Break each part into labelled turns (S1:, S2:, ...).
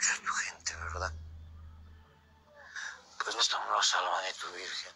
S1: Tú quieres mucho a tu gente, ¿verdad? Pues no lo salva ni tu virgen.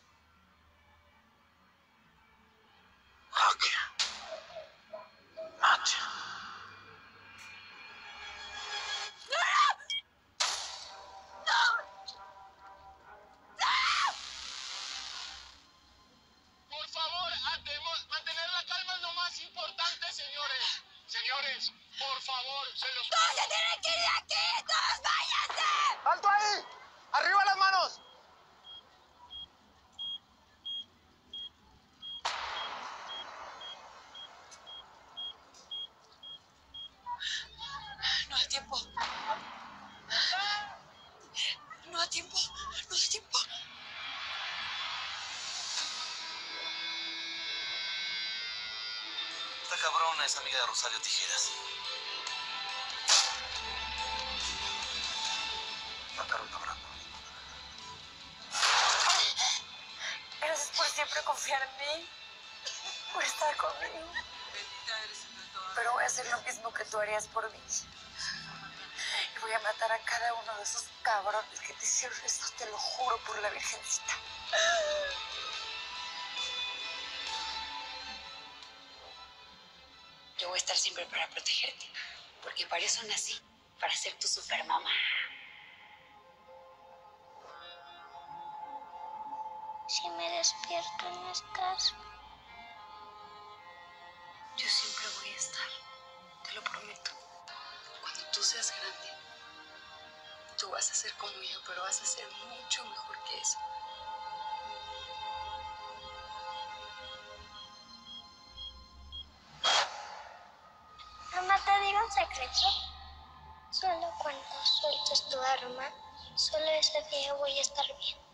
S2: Da tiempo. No da tiempo. No da tiempo.
S3: Esta cabrona es amiga de Rosario Tijeras.
S1: Mataron a Brando.
S2: Gracias por siempre confiar en mí. Por estar conmigo. Pero voy a hacer lo mismo que tú harías por mí. Y voy a matar a cada uno de esos cabrones que te hicieron eso, te lo juro por la virgencita. Yo voy a estar siempre para protegerte. Porque para eso nací. Para ser tu supermamá.
S4: Si me despierto, no estás.
S2: Yo seas grande, tú vas a ser como yo, pero vas a ser mucho mejor que eso.
S4: Mamá, te digo un secreto. Solo cuando sueltes tu arma, solo ese día voy a estar bien.